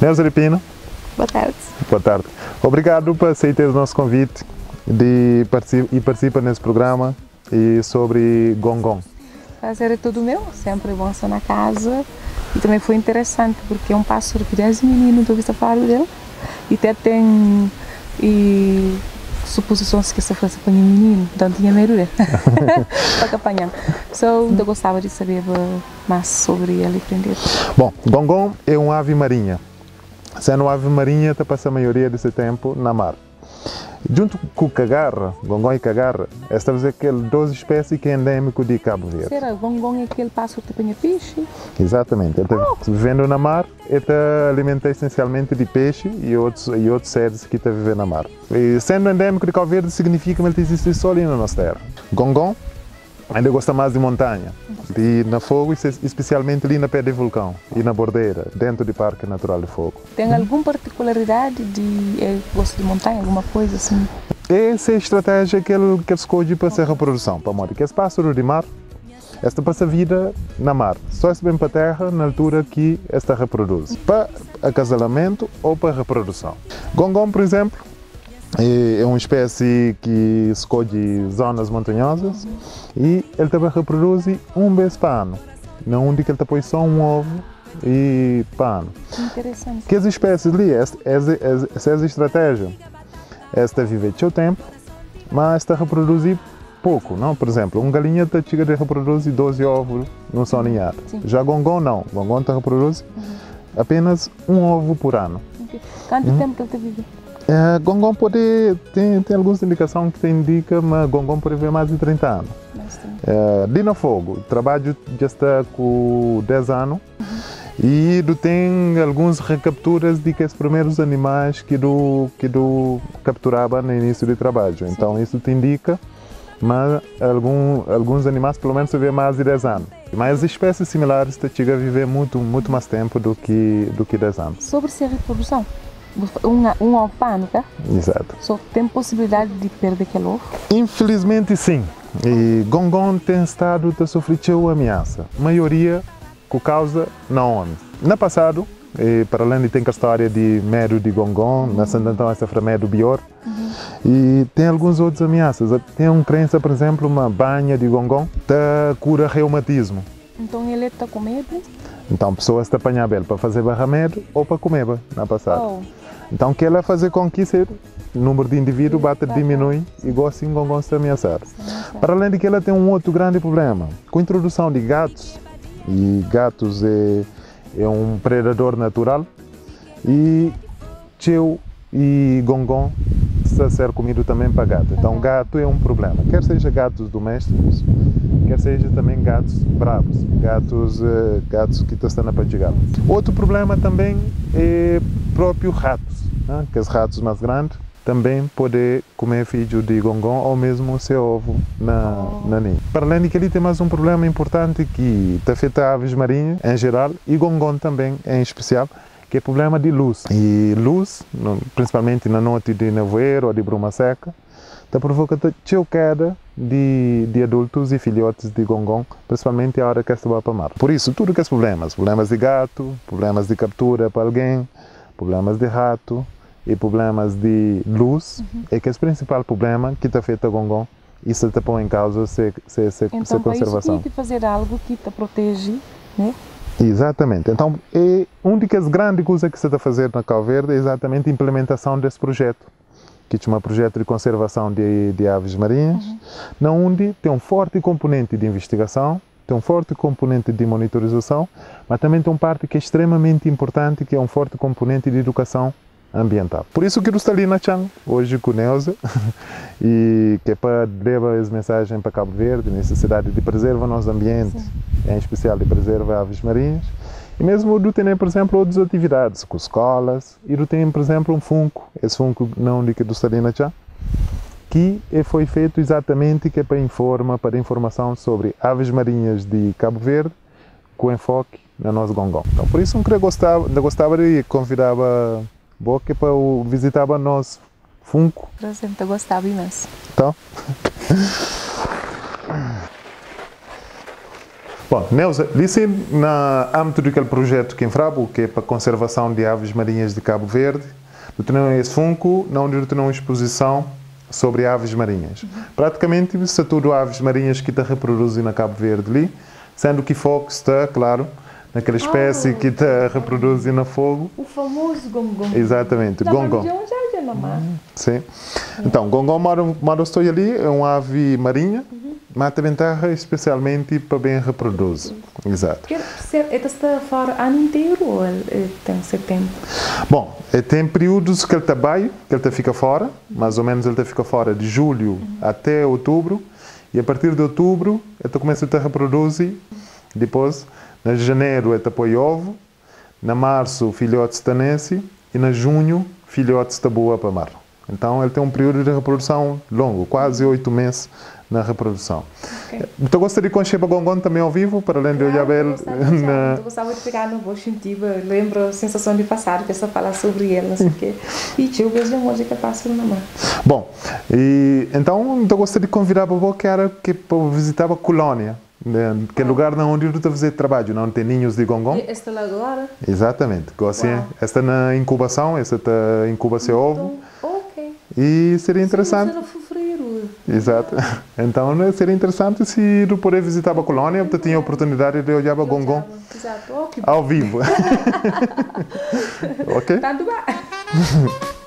na desgosto. Nelson de Pina, Boa tarde. boa tarde. Obrigado por aceitar o nosso convite de participar e participar nesse programa e sobre Gongong. Prazer é tudo meu, sempre bom estar na casa. E também foi interessante porque é um pássaro que desde menino estou vista falar dele. E até tem e suposições que se fosse para menino, então tinha medo dele. para apanhar. So, eu gostava de saber mais sobre ele aprender. Bom, Gongong é uma ave marinha. Sendo ave marinha, está passa a maioria desse tempo na mar. Junto com o cagarra, Gongong e cagarra, estamos aquelas duas espécies que é endêmico de Cabo Verde. Será gongong é aquele pássaro que apanha peixe? Exatamente. Ele está vivendo na mar, ele está alimenta essencialmente de peixe e outros, e outros seres que estão vivendo na mar. E sendo endêmico de Cabo Verde, significa que ele existe só ali na nossa terra. Gongong ainda gosta mais de montanha, de na fogo, especialmente ali na pé de vulcão e na bordeira, dentro do Parque Natural de Fogo. Tem alguma particularidade de é, gosto de montanha, alguma coisa assim? Essa é a estratégia que ele, que ele escolhe para essa reprodução, para modo que esse pássaro de mar, esta passa a vida na mar, só se vem para a terra na altura que esta reproduz, para acasalamento ou para reprodução. Gongong, por exemplo, é é uma espécie que escolhe zonas montanhosas e ele também reproduz um vez para ano, não onde que ele põe só um ovo e para ano. Interessante. Que as espécies ali, essa, essa, essa, essa estratégia, esta vive seu tempo, mas está a reproduzir pouco, não? Por exemplo, um galinha está chega a reproduzir 12 ovos no só ninhado. Sim. Já gongong não, gongong está a reproduzir apenas um ovo por ano. Quanto tempo que ele está vivendo? É, gongong pode, tem, tem algumas indicações que te indicam, mas gongong pode viver mais de 30 anos. É, de no fogo, trabalho já está com 10 anos e do tem algumas recapturas de que os primeiros animais que do que do capturava no início do trabalho. Então isso te indica, mas algum, alguns animais pelo menos vivem mais de 10 anos. Mas espécies similares te chegam a viver muito muito mais tempo do que do que 10 anos. Sobre se a reprodução, um, um tá? Exato. Só tem possibilidade de perder aquele ovo? Infelizmente sim. E Gongong tem estado a sofrer uma ameaça. A maioria por causa não homens. No passado, eh, para além de ter a história de medo de Gongong, na Santo Antão essa foi medo pior, e tem algumas outras ameaças. Tem uma crença, por exemplo, uma banha de Gongong da cura reumatismo. Então ele está com medo? Então pessoas te apanham ele para fazer barramedo ou para comer na passada. Oh, Então que ela fazer com que esse número de indivíduos bata diminui e de Gongong se ameaçar. Para além de que ela tem um outro grande problema, com a introdução de gatos, e gatos é, é um predador natural, e teu e gongong a ser comido também para gato. Então gato é um problema, quer seja gatos domésticos, quer seja também gatos bravos, gatos, eh, gatos que estão na patigar. Outro problema também é próprio ratos, né? que os ratos mais grandes também podem comer filho de gongong ou mesmo seu ovo na, na ninho. Para além de que ele tem mais um problema importante que afeta aves marinhas em geral e gongong também em especial, que é o problema de luz. E luz, principalmente na noite de nevoeiro ou de bruma seca, está provocando queda de, de adultos e filhotes de gongong, principalmente a hora que esta vai para o mar. Por isso, tudo que é problemas, problemas de gato, problemas de captura para alguém, problemas de rato e problemas de luz, é que é o principal problema que está feito a gongong e se está põe em causa se, se, se, então se para isso conservação. tem que fazer algo que te protege, né? Exatamente. Então, é uma das grandes coisas que se está a fazer na Cabo Verde é exatamente a implementação desse projeto, que se chama Projeto de Conservação de, de Aves Marinhas, na onde tem um forte componente de investigação, tem um forte componente de monitorização, mas também tem uma parte que é extremamente importante, que é um forte componente de educação ambiental. Por isso que estou ali na Chang, hoje com Neuza, e que é para levar as mensagens para Cabo Verde, necessidade de preservar o nosso ambiente, em especial de preservar aves marinhas. E mesmo do tem, por exemplo, outras atividades, com escolas, e do tem, por exemplo, um funko, esse funko não de que do está ali na Chang, que foi feito exatamente que é para informar, para informação sobre aves marinhas de Cabo Verde, com enfoque na nossa Gongong. Então, por isso, eu gostava, eu gostava de convidava Boca para o visitar o nosso Funko. Por exemplo, eu gostava imenso. Então, Bom, Neuza, disse na âmbito daquele projeto que enfrabo, que é para a conservação de aves marinhas de Cabo Verde, eu tenho esse funko, onde eu tenho uma exposição sobre aves marinhas. Praticamente, isso é tudo aves marinhas que está reproduzem na Cabo Verde ali, sendo que foco está, claro, naquela espécie que está reproduzem na fogo. O famoso gongong. Exatamente, gongong. é na mar. Sim. Então, gongong moro estou ali, é uma ave marinha, mas também terra especialmente para bem reproduz. Exato. Porque ele está fora ano inteiro ou tem setembro? Bom, eh, tem períodos que ele está baio, que ele tá fica fora, mais ou menos ele tá fica fora de julho até outubro, e a partir de outubro ele começa a reproduzir, depois, na janeiro ele põe ovo, na março filhotes tanense e na junho filhotes da boa para mar. Então ele tem um período de reprodução longo, quase oito meses na reprodução. Então gostaria de conhecer o Gongon também ao vivo, para além de eu já ver na... Eu gostava de pegar no Antigo, lembro a sensação de passar, que é só falar sobre ele, não sei o quê. E tio, vejo a música passa na mão. Bom, e, então eu gostaria de convidar para você que era que visitar a colónia, né, que é lugar na onde eu estou a fazer trabalho, não tem ninhos de gongon. E esta lá agora? Exatamente. Uau. esta na incubação, esta está incuba seu ovo ok. e seria interessante. Sim, fevereiro. Exato. Então né, seria interessante se eu puder visitar a colónia, eu tinha a oportunidade de olhar para gongon Exato. Ao vivo. ok? Tanto bem.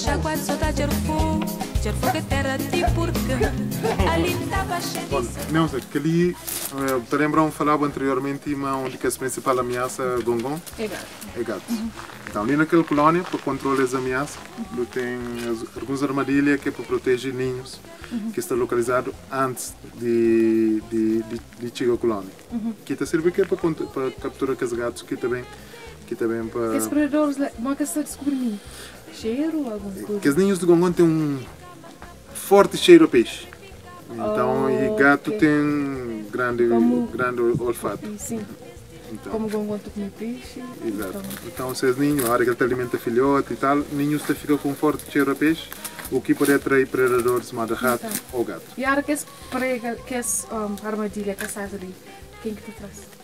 saudade. Saudade de fogo é terra de. Ali estava cheio de saudade. Neuza, que ali, eh, te lembram, falava anteriormente, uma onde que a principal ameaça gongon Exato. é gato. Então, ali naquela colónia, para controlar as ameaças, eu tenho as- algumas armadilhas que é para proteger ninhos que está localizado antes de, de, de, de chegar à colónia. Que está serve que é para, para capturar aqueles gatos que também que também para Esses predadores, como é que você descobriu? Cheiro alguma coisa? que os ninhos de gongon têm um forte cheiro a peixe. Então, Oh, e gato ok. tem grande Como- grande olfato. Sim, Então, como gongon tu come peixe. Exato. Então, Então, se é ninho, a hora que ele alimenta filhote e tal, ninhos te fica com forte cheiro a peixe, o que pode atrair predadores, chamado rato Então. ou gato. E a hora que um, armadilha que sai ali, quem que tu traz?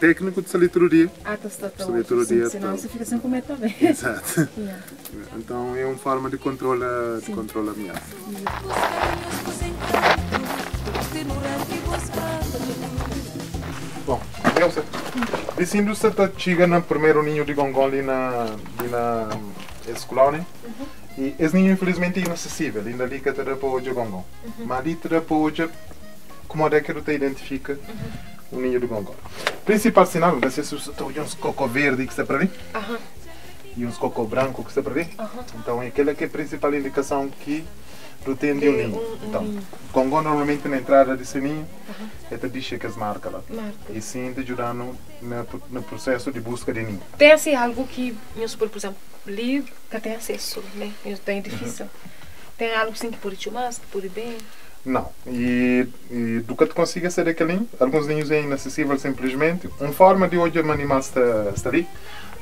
Técnico de salituria. Ah, tu está tão Salituria sim, senão você fica sem comer também. Exato. Yeah. Então, é uma forma de controlar de controlar a ameaça. Que. Bom, Nelson, dizendo se está chega no primeiro ninho de gongon ali na, ali na escolónia, e esse ninho infelizmente é inacessível, ainda ali que terá para hoje gongon. Mas ali terá para hoje, como é que você identifica o ninho de gongon? Principal sinal, não sei se você está olhando uns cocô verde que está para ali, Aham. e uns cocô branco que está para ali. Aham. Então é aquela que é a principal indicação que tu tem de um Que ninho. Então, gongon normalmente na entrada desse ninho, é te diz que as marcas lá Marca. e sim te ajudando no, no processo de busca de ninho. Tem assim algo que, supor, por exemplo, livro que tem acesso, né? Tem difícil. Tem algo assim que pode te mais, que pode bem. Não. E, e do que tu consiga ser aquele alguns ninhos é inacessível simplesmente. Uma forma de hoje o animal está, está ali,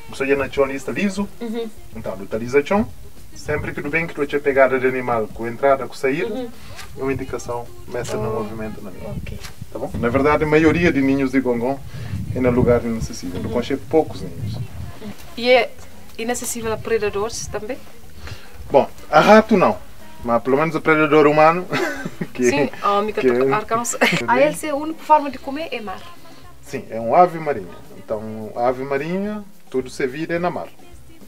você ali está liso, Uhum. então do chão, sempre que tu bem que tu tinha pegada de animal com entrada, com saída, é uma indicação meça no movimento na linha. Ok. Tá bom? Na verdade, a maioria de ninhos de gongon é no lugar inacessível. Eu conheço poucos ninhos. E é inacessível a predadores também? Bom, a rato não. Mas pelo menos o predador humano. que, Sim, a única que-. A eles a única forma de comer é mar. Sim, é um ave marinha. Então, ave marinha, tudo se vira é na mar.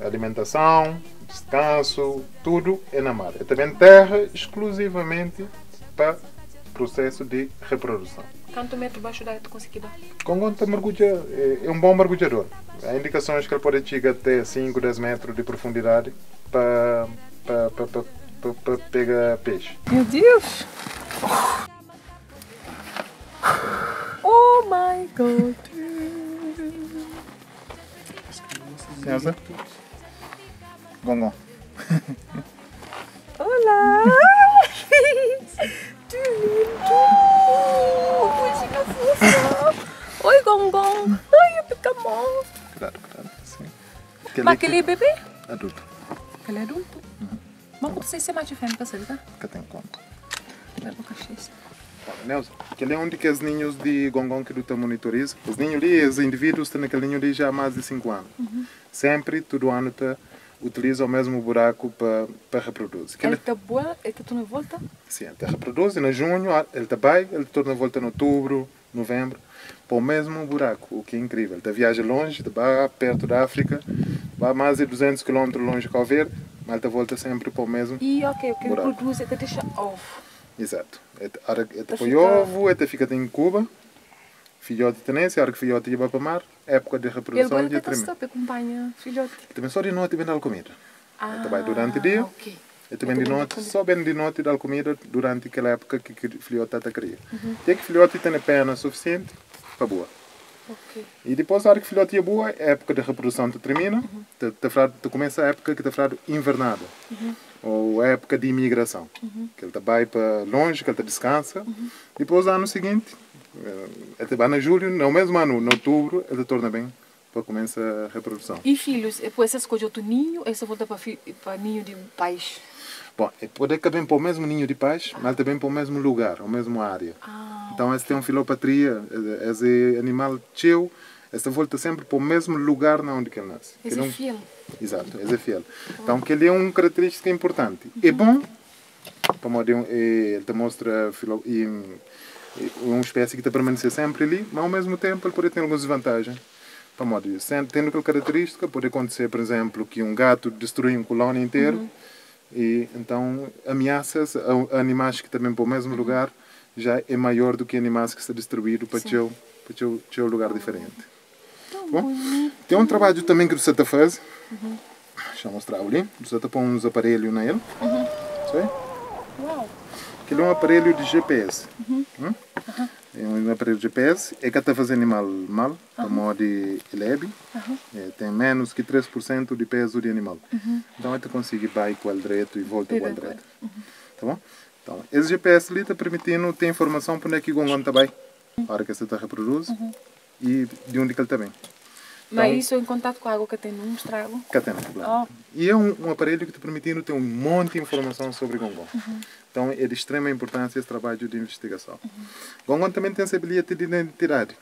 Alimentação, descanso, tudo é na mar. É também terra exclusivamente para processo de reprodução. Quanto metro baixo da tu conseguir dar? Gongon tá mergulha, é, é um bom mergulhador. Há indicações que ele pode chegar até 5, 10 metros de profundidade para para pegar peixe. Meu Deus! Oh my god! César? Gongon. Olá! que lindo! Oi, Gongon! Oi, Picamon! Cuidado, cuidado. Sim. Mas aquele é bebê? Adulto. Ele é adulto? Mas como você se mais diferente para saber, tá? Que tem conta. Vai boca cheia. Nelson, aquele é onde que os ninhos de gongong que tu monitoriza. Os ninhos ali, os indivíduos estão naquele ninho ali já há mais de 5 anos. Sempre, todo ano, tá, utiliza o mesmo buraco para para reproduzir. Ele Aquele, tá boa, ele tá tudo em volta? sim, ele reproduz em junho, ele tá vai, ele torna volta em outubro, novembro, para o mesmo buraco, o que é incrível. Ele viaja longe, vai perto da África, vai mais de 200 km longe de Cabo Ele volta sempre para o mesmo E ok, o que ele Buraco. produz, ele deixa ovo. Exato. Ele, a hora que ele Tá põe fica- ovo, ele fica em Cuba, filhote tenência, hora que filhote ia para o mar, época de Ele reprodução de tá treme. stop, acompanha filhote. Também só de noite vem dar comida. Ah, vai durante o dia. ok. E também de Ele noite, só bem de noite dar comida durante aquela época que o filhote está a criar. Uhum. Tem que o filhote tem pena suficiente para boa. Ok. E depois, a hora que o filhote é boa, a época de reprodução te termina, Uhum. te, te, frado- te começa a época que está falado invernada. Uhum. Ou a época de imigração. Que ele vai para longe, que ele descansa. Uhum. Depois, ano seguinte, eh, ele vai em julho, no mesmo ano, em outubro, ele torna bem para começar a reprodução. E filhos, depois essa escolhe outro ninho, essa volta para para ninho de pais. Bom, ele pode caber para o mesmo ninho de paz, mas também para o mesmo lugar, a mesma área. Ah, Então, esse tem uma filopatria, eh, esse animal teu, esse volta sempre para o mesmo lugar na onde que ele nasce. Esse é fiel. Exato, esse é fiel. Então, que ele é uma característica importante. É bom, para modo, eh, ele te mostra filo, e, uma espécie que te permanecer sempre ali, mas ao mesmo tempo ele pode ter algumas desvantagens. Para modo, sendo- tendo aquela característica, pode acontecer, por exemplo, que um gato destrui um colônia inteiro e então ameaças a, animais que também para o mesmo lugar já é maior do que animais que estão distribuídos para teu, para teu, teu lugar diferente. Bom, tem um trabalho também que você está fazendo. Deixa eu mostrar ali. Você pondo uns aparelhos nele. Sei? Uau. Aquele é um aparelho de GPS. Hum? É um aparelho de GPS. É que está fazendo animal mal, a modo de leve. É, tem menos que 3% de peso de animal. Então, ele consegue ir com o direito e volta com o direito. Tá bom? Então, esse GPS ali está permitindo ter informação para onde é que o gongon está bem, a hora que você está reproduz e de onde que ele está bem. Mas Então- isso em contato com a água que tem um estrago. Cá tem problema. E é um, um aparelho que te permitindo ter um monte de informação sobre Gongon. Então é de extrema importância esse trabalho de investigação. Gongon também tem essa bilhete de identidade.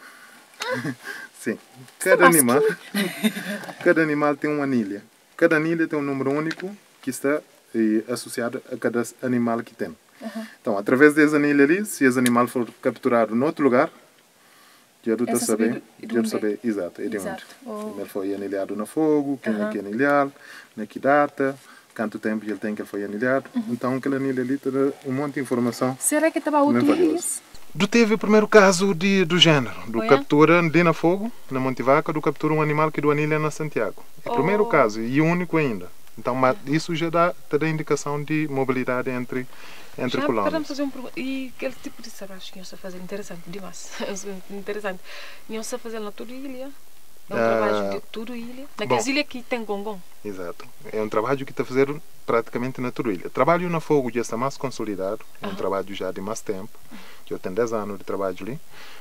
Sim. Cada animal, cada animal tem uma anilha. Cada anilha tem um número único que está eh, associado a cada animal que tem. Então, através dessa anilha ali, se esse animal for capturado em outro lugar, já onde é. saber, exato, é de Exato. onde. Oh. Ele foi anilhado no fogo, quem é Aham. que anilhar, na que data, quanto tempo ele tem que ele foi anilhado. Então, aquela anilha ali te dá um monte de informação. Será que estava útil isso? Tu teve o primeiro caso de, do género, do Foi, é? captura de na fogo, na Montevaca, do captura um animal que do anilha na Santiago. É o primeiro Oh. caso e o único ainda. Então, mas isso já dá, te dá indicação de mobilidade entre, entre Já podemos colônias. fazer um. E aquele tipo de trabalho que iam fazer interessante demais. interessante. Iam fazer na toda ilha. É um Ah, trabalho de toda ilha. Naquelas ilhas que tem gongon. Exato. É um trabalho que está a fazer praticamente na tua ilha. Trabalho na fogo já está mais consolidado, é um trabalho já de mais tempo. Eu tenho 10 anos de trabalho ali,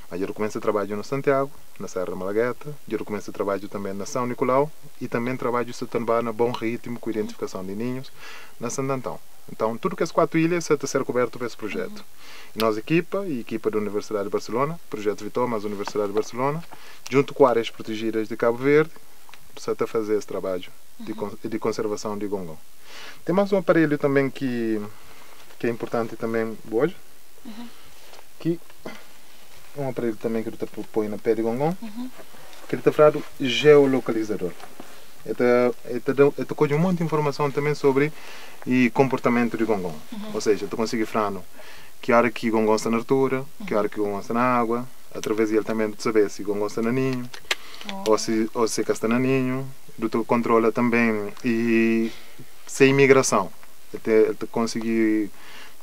mas eu começo a trabalho no Santiago, na Serra Malagueta, eu começo a trabalho também na São Nicolau e também trabalho se também na Bom Ritmo com identificação de ninhos na Santo Antão. Então, tudo que as quatro ilhas está a ser coberto por esse projeto. E nós, equipa, e equipa da Universidade de Barcelona, Projeto Vitor, mas Universidade de Barcelona, junto com áreas protegidas de Cabo Verde, está a fazer esse trabalho de, con- de conservação de gongon. Tem mais um aparelho também que, que é importante também hoje, que é um aparelho também que tu põe na pé de gongon, que ele está falando geolocalizador. Te colhe um monte de informação também sobre o comportamento de gongon. Ou seja, tu consegue falar que hora que o gongon está na altura, que hora que o gongon está na água, através dele também tu saber se o gongon está no ninho, ou se ou se está no ninho, tu controla também e se imigração. Ele te, consegue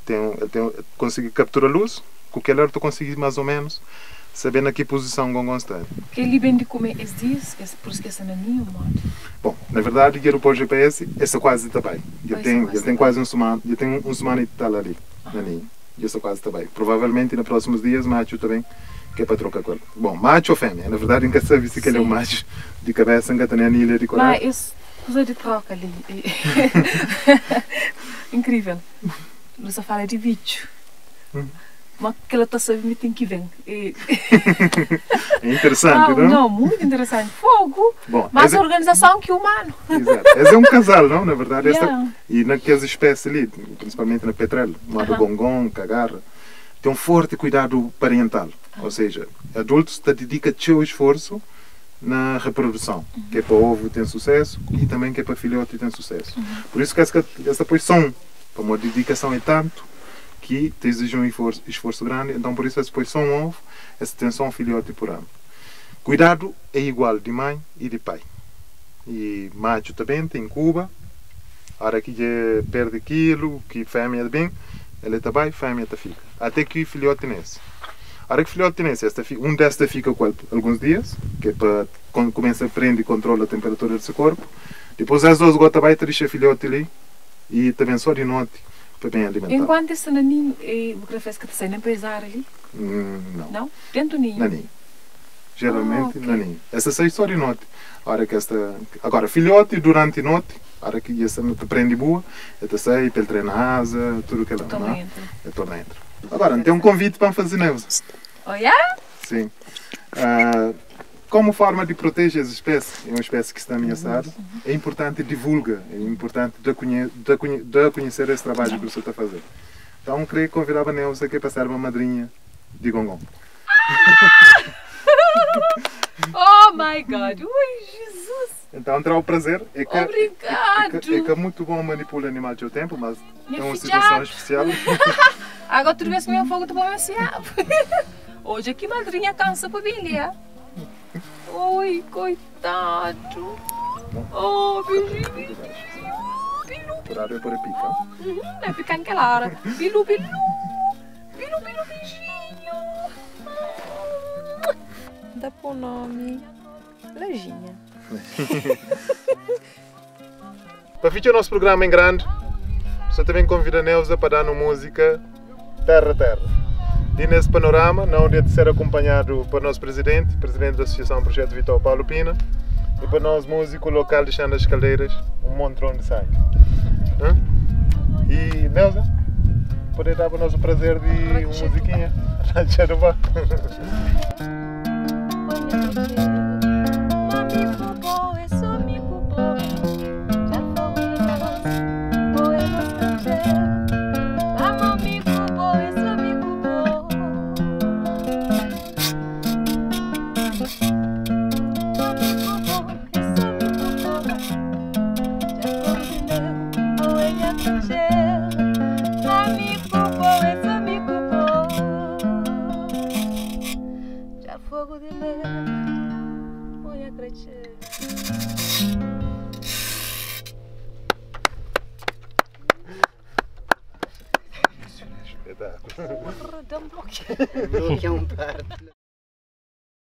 tem, ele tem, consegue capturar a luz, com que hora tu consegue mais ou menos saber na que posição o gongon está. Que ele vem de comer esses dias, esse, por isso que esse naninho, mano. Bom, na verdade, o por GPS, esse quase está bem. Esse tem, quase ele tem tá quase um semana, ele tem um semana e tal ali, na linha. E esse quase está bem. Provavelmente, nos próximos dias, macho também, que é para trocar com ele. Bom, macho ou fêmea? Na verdade, nunca sabe se ele é um macho de cabeça, nunca tem anilha de coral. Mas esse, Coisa de troca ali. Incrível. Você fala de vídeo. Hum. Mas aquela tá sabendo tem que vir. E... É interessante, Ah, não? não, muito interessante. Fogo. Bom, Mais esse, organização que humano. exato. Esse é um casal, não? Na verdade, esta, Yeah. e naquelas espécies ali, principalmente na petrela, uma do Aham. gongon, cagarra, tem um forte cuidado parental. Ou seja, adultos te dedica seu esforço na reprodução, que é para o ovo ter sucesso e também que é para filhote ter sucesso. Por isso que essa, essa posição, para uma dedicação é tanto que te exige um esforço, esforço grande, então por isso essa posição ovo, essa atenção ao filhote por ano. Cuidado é igual de mãe e de pai. E macho também tem Cuba, hora que perde quilo, que fêmea bem, ele está bem, fêmea está fica. Até que filhote nesse. Hora que filhote nesse, esta, um desta fica alguns dias, que é para quando começa a prender e controla a temperatura do seu corpo. Depois as duas gotas vai deixar o filhote ali e também só de noite bem alimentar. Enquanto esse naninho, eh, o que fez que nem pesar ali? Hum, não. Não? Dentro do ninho. Naninho. Geralmente, Ah, ok. naninho. Essa sai só de noite. A hora que esta... Agora, filhote durante a noite, a hora que essa te prende boa, esta sai, para ele treinar a asa, tudo que ela Estou não é? É dentro. Agora, tem um convite para fazer Neuza. Olha? Sim. Ah, como forma de proteger as espécies, é uma espécie que está ameaçada, é importante divulgar, é importante dar conhe conhe conhecer esse trabalho que você está fazendo. Então, queria convidar a Neuza aqui para ser uma madrinha de Gongon. Oh my God! Ui, Jesus! Então, terá o prazer. É que, é, Obrigado! que, é que é muito bom manipular animal ao tempo, mas Me é uma situação especial. Agora tu vês meu fogo, tu vai me Hoje aqui madrinha cansa bilhar. Oi, coitado. Oh, beijinho. Bilu, Por área por pica. É ficar naquela hora. Bilu, bilu. Bilu, bilu, beijinho. Dá por nome Lejinha. Para fechar o nosso programa em grande, você também convida a Neuza para dar no música Terra Terra. E nesse panorama, não de ser acompanhado para o nosso presidente, presidente da Associação Projeto Vital Paulo Pina, e para nós músico local de Chão das Caldeiras, um montrão de sangue. Hã? E Neuza, poder dar para nós o prazer de uma musiquinha. Já